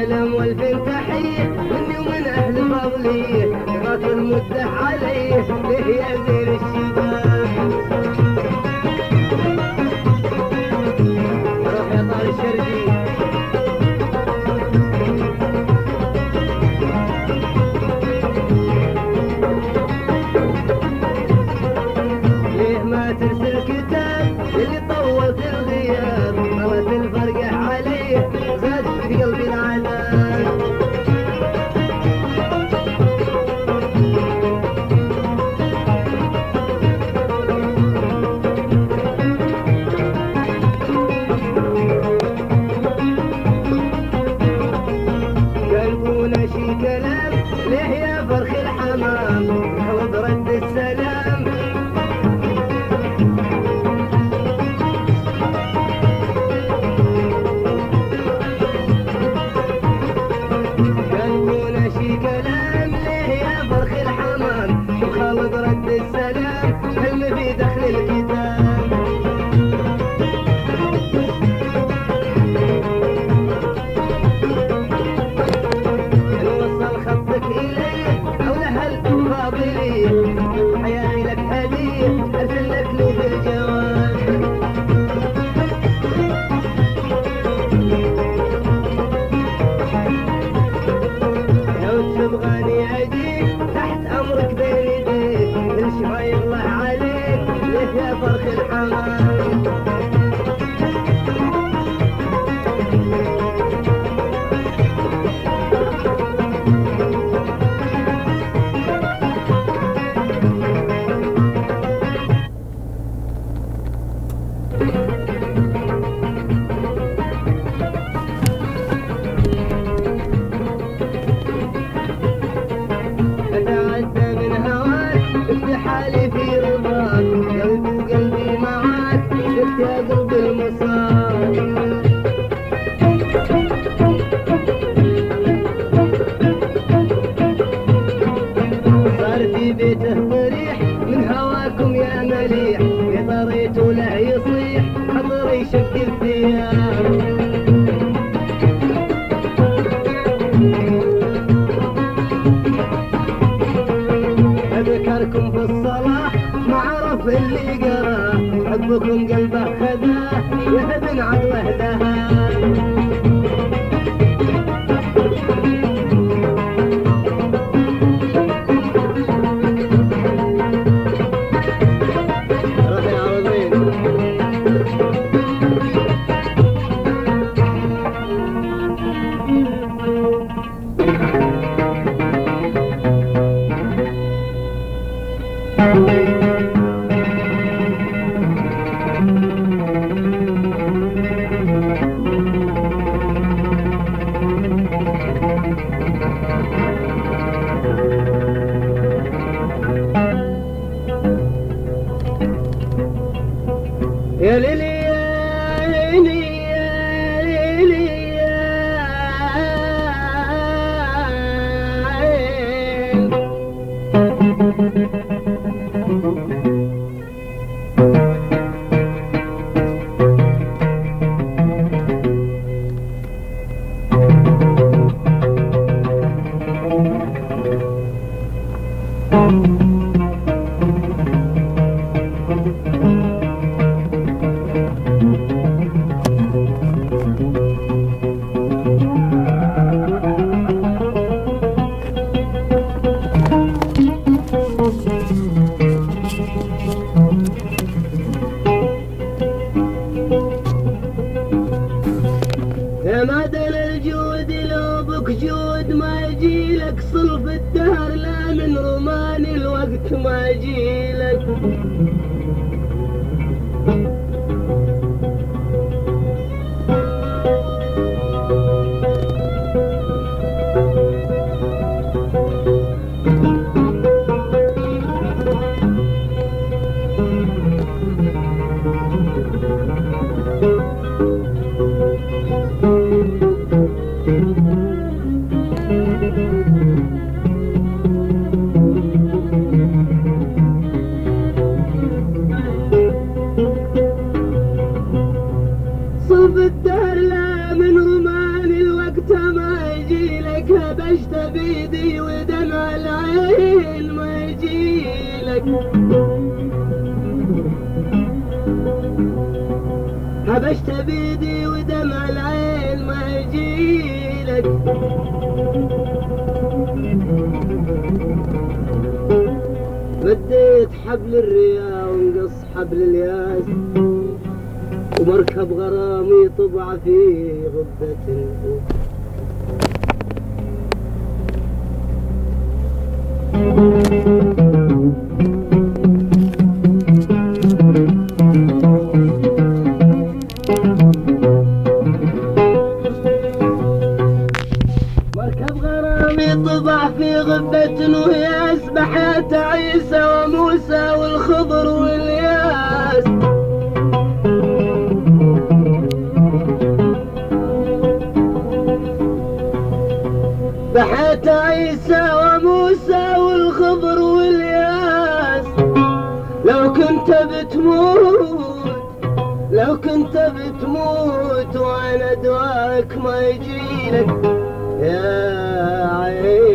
سلام والفين تحية مني ومن أهل فضلي راس المدح عليه علي يا زين الشباب الشقرة حبكم قلبه خذاه يهب عن وهدها Thank mm -hmm. you. لا من رمان الوقت ما جيلك عشت بيدي ودمع العين ما يجيلك حبشت بيدي ودمع العين ما يجيلك مديت حبل الرياء ونقص حبل الياس. ومركب غرامي طبع في غبة الأوف طبع في غبة وهي أسبحت عيسى وموسى والخضر والياس. بحت عيسى وموسى والخضر والياس. لو كنت بتموت لو كنت بتموت وأنا دواك ما يجيلك. يا I